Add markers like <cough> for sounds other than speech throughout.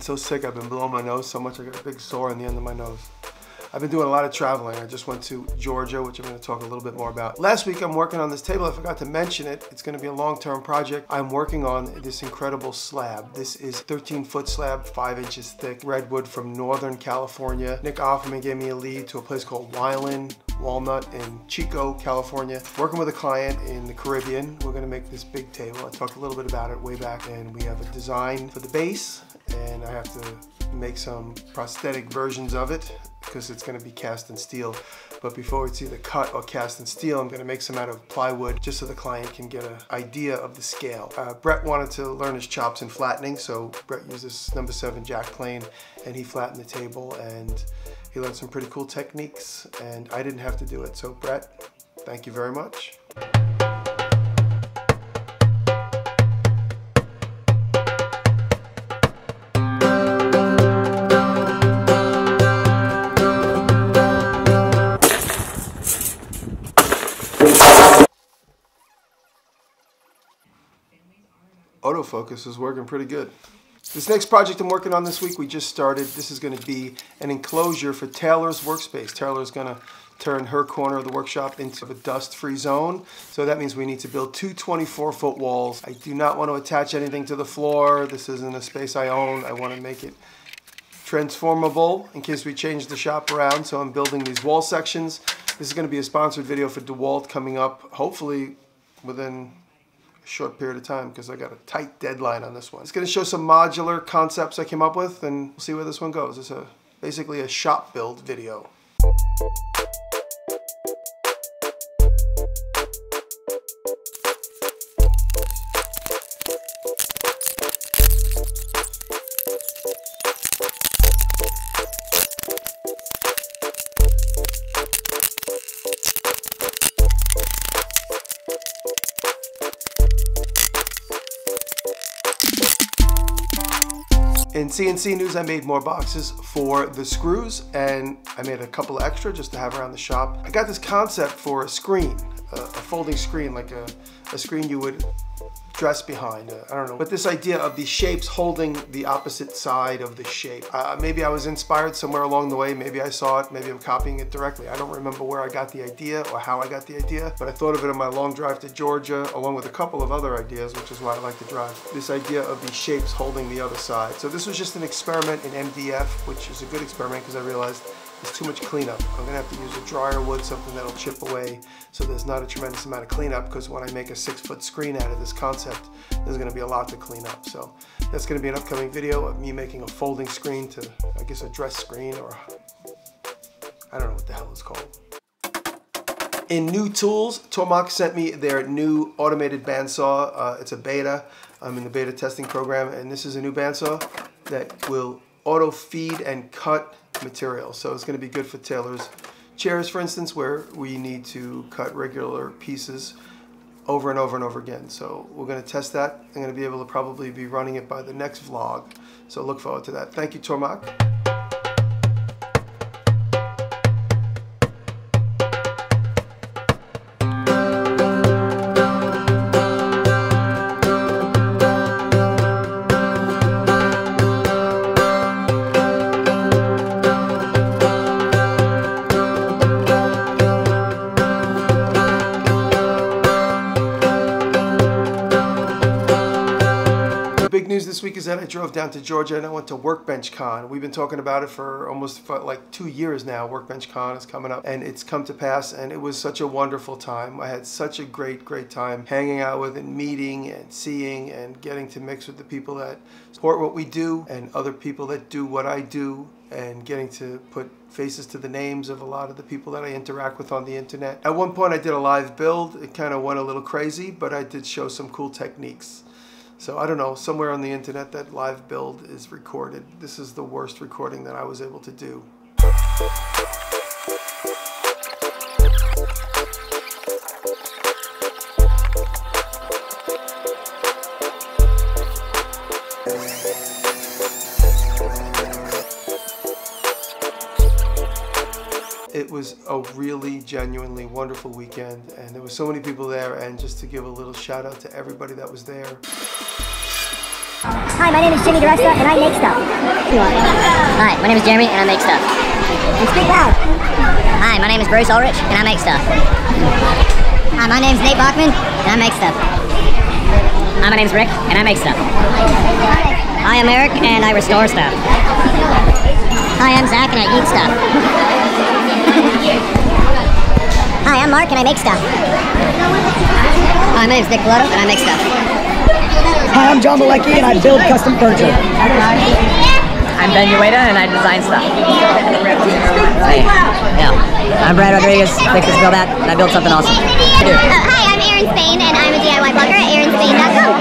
so sick. I've been blowing my nose so much. I got a big sore on the end of my nose. I've been doing a lot of traveling. I just went to Georgia, which I'm going to talk a little bit more about. Last week, I'm working on this table. I forgot to mention it. It's going to be a long-term project. I'm working on this incredible slab. This is 13-foot slab, 5 inches thick, redwood from Northern California. Nick Offerman gave me a lead to a place called Wineland Walnut in Chico, California. Working with a client in the Caribbean. We're going to make this big table. I talked a little bit about it way back, and we have a design for the base, and I have to make some prosthetic versions of it because it's gonna be cast in steel. But before it's either cut or cast in steel, I'm gonna make some out of plywood just so the client can get an idea of the scale. Uh, Brett wanted to learn his chops in flattening, so Brett used this number seven jack plane and he flattened the table and he learned some pretty cool techniques and I didn't have to do it. So Brett, thank you very much. Autofocus is working pretty good. This next project I'm working on this week, we just started. This is going to be an enclosure for Taylor's workspace. Taylor's going to turn her corner of the workshop into a dust-free zone. So that means we need to build two 24-foot walls. I do not want to attach anything to the floor. This isn't a space I own. I want to make it transformable in case we change the shop around. So I'm building these wall sections. This is going to be a sponsored video for DeWalt coming up, hopefully within short period of time because I got a tight deadline on this one. It's going to show some modular concepts I came up with and we'll see where this one goes. It's a basically a shop build video. In CNC News, I made more boxes for the screws and I made a couple extra just to have around the shop. I got this concept for a screen, a, a folding screen, like a, a screen you would dress behind. Uh, I don't know. But this idea of the shapes holding the opposite side of the shape. Uh, maybe I was inspired somewhere along the way. Maybe I saw it. Maybe I'm copying it directly. I don't remember where I got the idea or how I got the idea, but I thought of it on my long drive to Georgia along with a couple of other ideas, which is why I like to drive. This idea of the shapes holding the other side. So this was just an experiment in MDF, which is a good experiment because I realized it's too much cleanup. I'm gonna have to use a dryer wood, something that'll chip away so there's not a tremendous amount of cleanup because when I make a six foot screen out of this concept, there's gonna be a lot to clean up. So that's gonna be an upcoming video of me making a folding screen to, I guess a dress screen or, I don't know what the hell it's called. In new tools, Tormach sent me their new automated bandsaw. Uh, it's a beta. I'm in the beta testing program and this is a new bandsaw that will auto feed and cut material. So it's going to be good for tailors. chairs, for instance, where we need to cut regular pieces over and over and over again. So we're going to test that. I'm going to be able to probably be running it by the next vlog. So look forward to that. Thank you, Tormach. News this week is that I drove down to Georgia and I went to Workbench Con. We've been talking about it for almost for like two years now. Workbench Con is coming up and it's come to pass and it was such a wonderful time. I had such a great, great time hanging out with and meeting and seeing and getting to mix with the people that support what we do and other people that do what I do and getting to put faces to the names of a lot of the people that I interact with on the internet. At one point I did a live build. It kind of went a little crazy, but I did show some cool techniques. So I don't know, somewhere on the internet that live build is recorded. This is the worst recording that I was able to do. it was a really genuinely wonderful weekend and there were so many people there and just to give a little shout out to everybody that was there. Hi, my name is Jimmy DiResta, and I make stuff. Hi, my name is Jeremy, and I make stuff. And speak loud. Hi, my name is Bruce Ulrich, and I make stuff. Hi, my name is Nate Bachman, and I make stuff. Hi, my name is Rick, and I make stuff. Hi, I'm Eric, and I restore stuff. Hi, I'm Zach, and I eat stuff. Hi, I'm Mark, and I make stuff. Hi, my name's Nick Colotto, and I make stuff. Hi, I'm John Malecki and I build custom furniture. I'm Ben Uyeda and I design stuff. Hey, yeah. I'm Brad Rodriguez, Fix This Build That, and I build something awesome. Oh, hi, I'm Erin Spain, and I'm a DIY blogger at erinspain.com.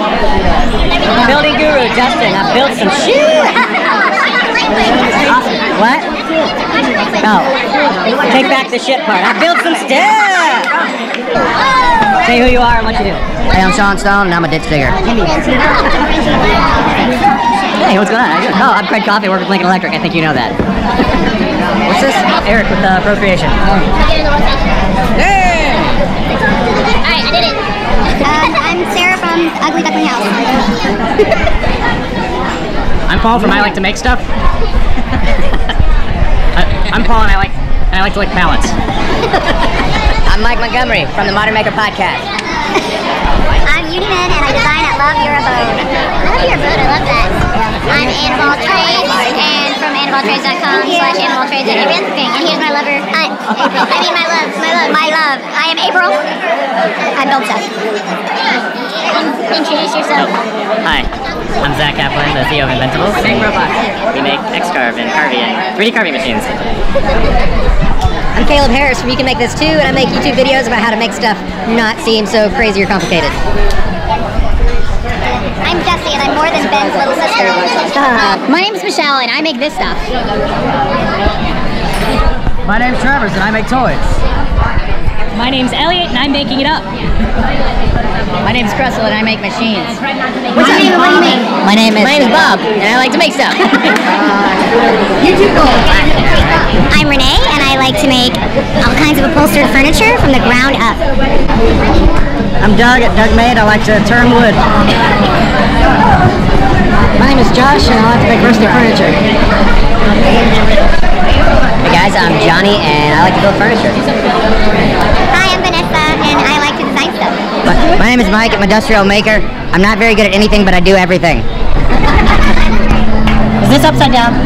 Building guru, Justin, I built some shit. <laughs> Awesome. What? Oh. Take back the shit part. I built some stuff. Say who you are and what you do. Hey, I'm Sean Stone and I'm a ditch digger. Hey, what's going on? How you doing? Oh, I'm Craig Coffey, work with Lincoln Electric. I think you know that. What's this? Eric with uh, Procreation. Hey! Alright, I did it. Uh, I'm Sarah from Ugly Duckling House. <laughs> I'm Paul from I Like to Make Stuff. <laughs> I, I'm Paul and I like and I like to lick pallets. <laughs> I'm Mike Montgomery from the Modern Maker Podcast. <laughs> I'm Uniman, and I design at Love Your Abode. Love Your Abode, I love that. I'm Annabelle Trades, and from AnnabelleTrades.com slash AnnabelleTrades and everything. And here's my lover. I, April. I mean my love, my love, my love. I am April. I built stuff. Introduce yourself. Hi, I'm Zach Kaplan, the CEO of Inventables. We make robots. We make X-Carve and carving and 3D carving machines. <laughs> I'm Caleb Harris from You Can Make This Too, and I make YouTube videos about how to make stuff not seem so crazy or complicated. I'm Jessie, and I'm more than Ben's little sister. my name is Michelle, and I make this stuff. My name's Travis and I make toys. My name's Elliot and I'm making it up. My name's Cressel, and I make machines. What's your name and what do you make? My name is. My name is Bob and I like to make stuff. <laughs> YouTube goal. I'm Renee, and I like to make all kinds of upholstered furniture from the ground up. I'm Doug at Doug Made. I like to turn wood. My name is Josh, and I like to make rustic furniture. Guys, I'm Johnny, and I like to build furniture. Hi, I'm Vanessa, and I like to design stuff. My, my name is Mike. I'm an industrial maker. I'm not very good at anything, but I do everything. <laughs> Is this upside down?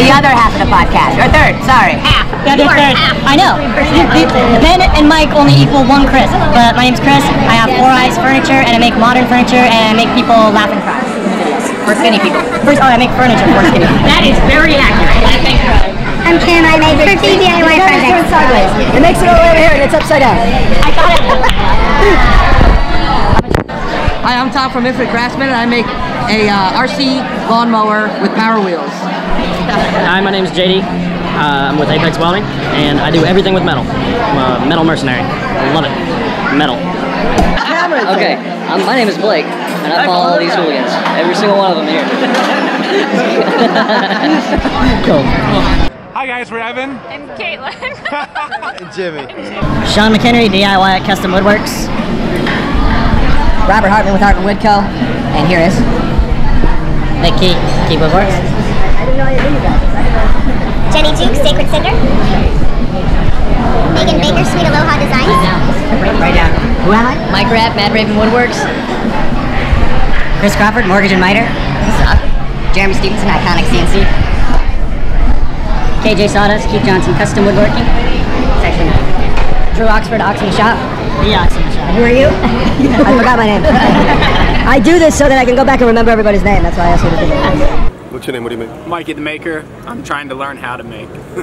The other half of the podcast. Or third, sorry. Half. The other third. I know. Ben and Mike only equal one Chris. But my name's Chris. I have Four Eyes Furniture, and I make modern furniture, and I make people laugh and cry. For skinny people. First, oh, I make furniture for skinny. that is very accurate. I'm Kim. I make 50 DIY projects. sideways. It makes it all the way over here and it's upside down. I got it. Hi, I'm Tom from Infinite Craftsman and I make a uh, RC lawnmower with power wheels. Hi, my name is JD. Uh, I'm with Apex Welding and I do everything with metal. I'm a metal mercenary. I love it. Metal. Okay, um, my name is Blake, and I follow all these hooligans. Every single one of them here. <laughs> <laughs> Hi guys, we're Evan. I'm Caitlin. <laughs> And Jimmy. Sean McHenry, DIY at Custom Woodworks. Robert Hartman with Hartman Woodco, and here is Nick Key, Key Woodworks. Jenny Duke, Sacred Cinder. Megan Baker, Sweet Aloha Designs. right down. Who am I? Mike Rapp, Mad Raven Woodworks. Chris Crawford, Mortgage and Miter. What's up? Jeremy Stevenson, Iconic CNC. KJ Sawdust, Keith Johnson, Custom Woodworking. Section Drew Oxford, Oxen Shop. The Oxen Shop. Who are you? <laughs> I forgot my name. I do this so that I can go back and remember everybody's name. That's why I asked you to do it. What's your name? What do you make? Mikey the Maker. I'm trying to learn how to make. <laughs>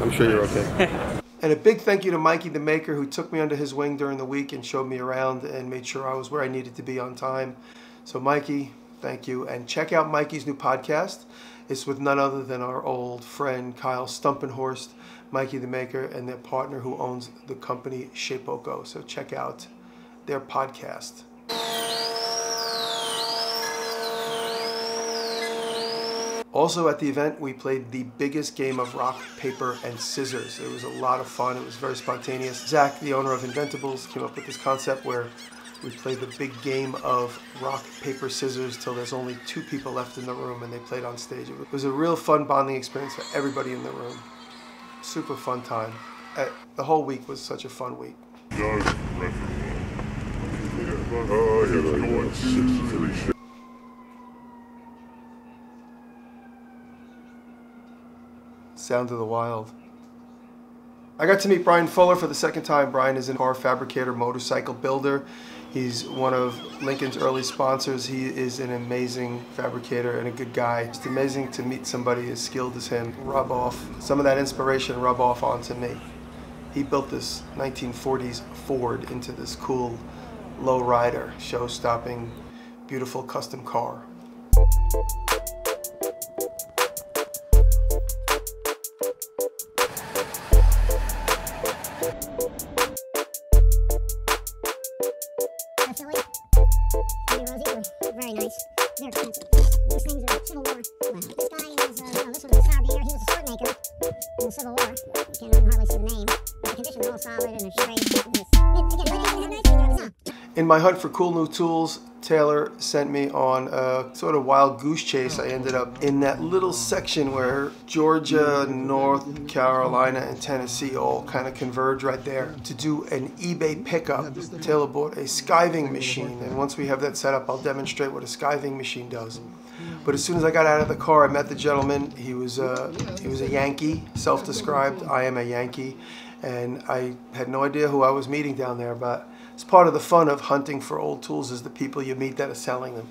I'm sure you're okay. <laughs> and a big thank you to Mikey the Maker who took me under his wing during the week and showed me around and made sure I was where I needed to be on time. So Mikey, thank you. And check out Mikey's new podcast. It's with none other than our old friend Kyle Stumpenhorst, Mikey the Maker, and their partner who owns the company Shapeoko. So check out their podcast. Also at the event, we played the biggest game of rock, paper, and scissors. It was a lot of fun. It was very spontaneous. Zach, the owner of Inventables, came up with this concept where We played the big game of rock, paper, scissors till there's only two people left in the room and they played on stage. It was a real fun bonding experience for everybody in the room. Super fun time. Uh, the whole week was such a fun week. Sound of the Wild. I got to meet Brian Fuller for the second time. Brian is a car fabricator, motorcycle builder. He's one of Lincoln's early sponsors. He is an amazing fabricator and a good guy. It's amazing to meet somebody as skilled as him, rub off some of that inspiration, rub off onto me. He built this 1940s Ford into this cool low rider, show-stopping, beautiful custom car. In my hunt for cool new tools, Taylor sent me on a sort of wild goose chase. I ended up in that little section where Georgia, North Carolina, and Tennessee all kind of converge right there to do an eBay pickup. Taylor bought a skiving machine, and once we have that set up, I'll demonstrate what a skiving machine does. But as soon as I got out of the car, I met the gentleman. He was a, he was a Yankee, self-described. I am a Yankee, and I had no idea who I was meeting down there, but it's part of the fun of hunting for old tools is the people you meet that are selling them.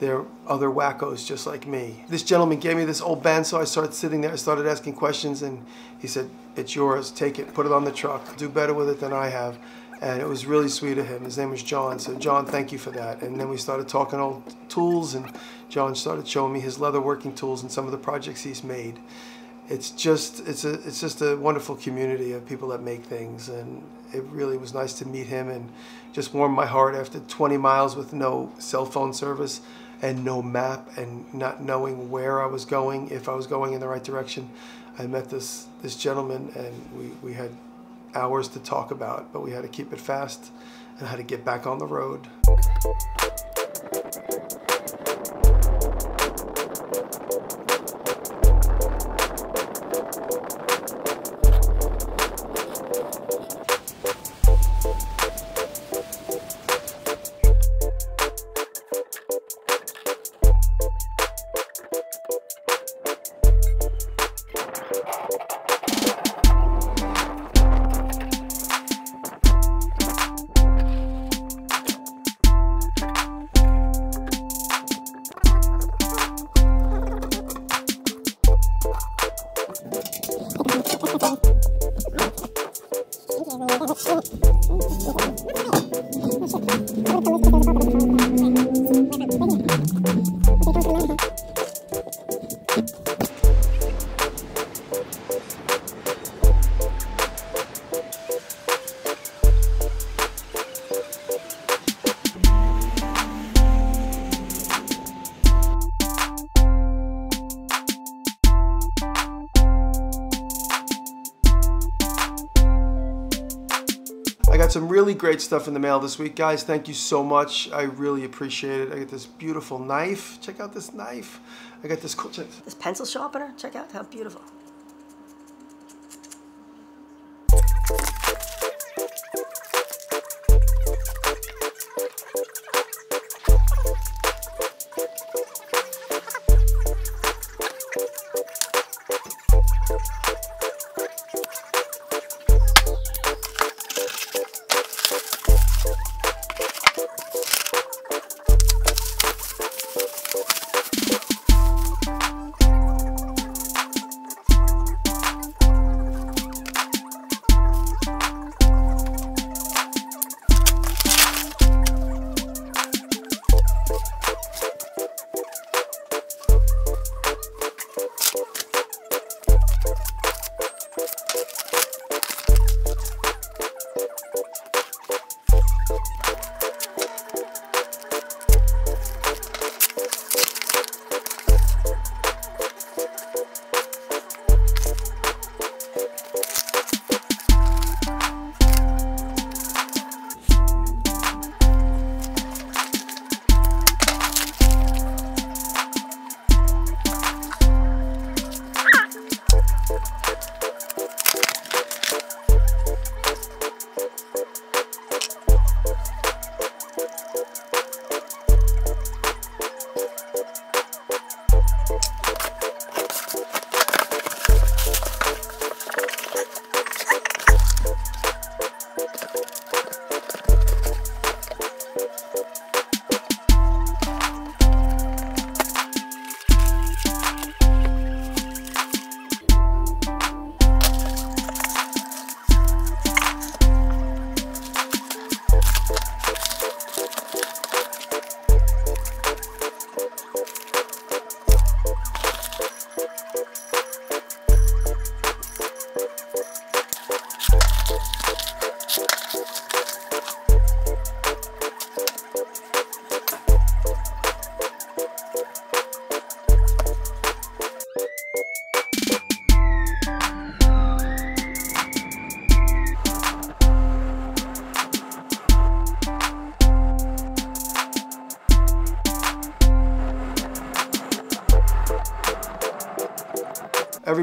They're other wackos just like me. This gentleman gave me this old band, so I started sitting there, I started asking questions, and he said, it's yours, take it, put it on the truck, do better with it than I have. And it was really sweet of him. His name was John. So John, thank you for that. And then we started talking old tools, and John started showing me his leather working tools and some of the projects he's made it's just it's a it's just a wonderful community of people that make things and it really was nice to meet him and just warmed my heart after 20 miles with no cell phone service and no map and not knowing where I was going if I was going in the right direction. I met this this gentleman and we, we had hours to talk about but we had to keep it fast and had to get back on the road Thank you. I got some really great stuff in the mail this week, guys. Thank you so much. I really appreciate it. I got this beautiful knife. Check out this knife. I got this cool. Check. This pencil sharpener, check out how beautiful.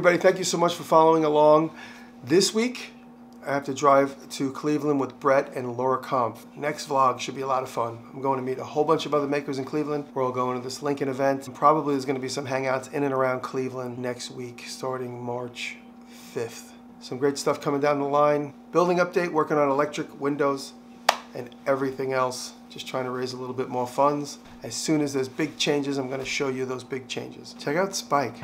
Everybody, thank you so much for following along. This week, I have to drive to Cleveland with Brett and Laura Kampf. Next vlog should be a lot of fun. I'm going to meet a whole bunch of other makers in Cleveland. We're all going to this Lincoln event. And probably there's going to be some hangouts in and around Cleveland next week, starting March 5th. Some great stuff coming down the line. Building update, working on electric windows and everything else. Just trying to raise a little bit more funds. As soon as there's big changes, I'm going to show you those big changes. Check out Spike.